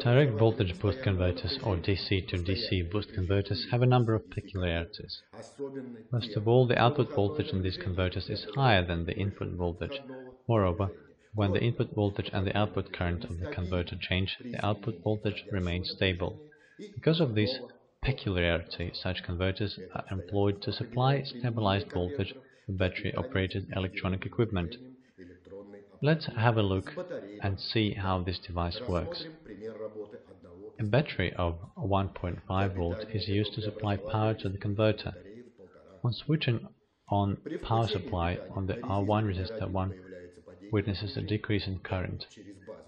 Direct voltage boost converters or DC to DC boost converters have a number of peculiarities. First of all, the output voltage in these converters is higher than the input voltage. Moreover, when the input voltage and the output current of the converter change, the output voltage remains stable. Because of this peculiarity, such converters are employed to supply stabilized voltage for battery-operated electronic equipment. Let's have a look and see how this device works. A battery of 1.5 volt is used to supply power to the converter. On switching on power supply on the R1 resistor 1 witnesses a decrease in current.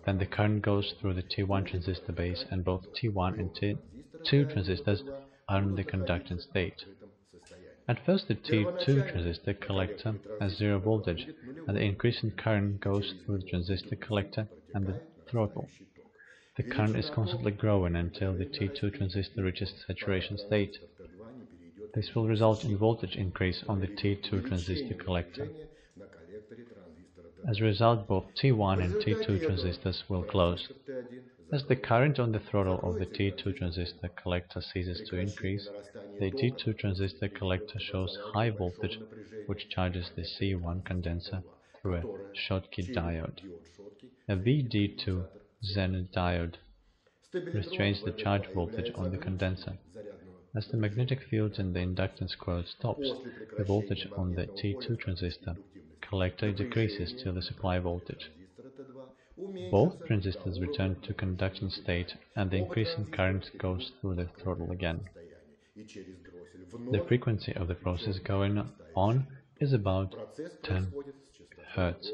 Then the current goes through the T1 transistor base and both T1 and T2 transistors are in the conducting state. At first the T2 transistor collector has zero voltage, and the increase in current goes through the transistor collector and the throttle. The current is constantly growing until the T2 transistor reaches saturation state. This will result in voltage increase on the T2 transistor collector. As a result, both T1 and T2 transistors will close. As the current on the throttle of the T2 transistor collector ceases to increase, the T2 transistor collector shows high voltage which charges the C1 condenser through a Schottky diode. A VD2 Zener diode restrains the charge voltage on the condenser. As the magnetic field in the inductance coil stops, the voltage on the T2 transistor collector decreases till the supply voltage. Both transistors return to conduction state and the increase in current goes through the throttle again. The frequency of the process going on is about 10 Hz.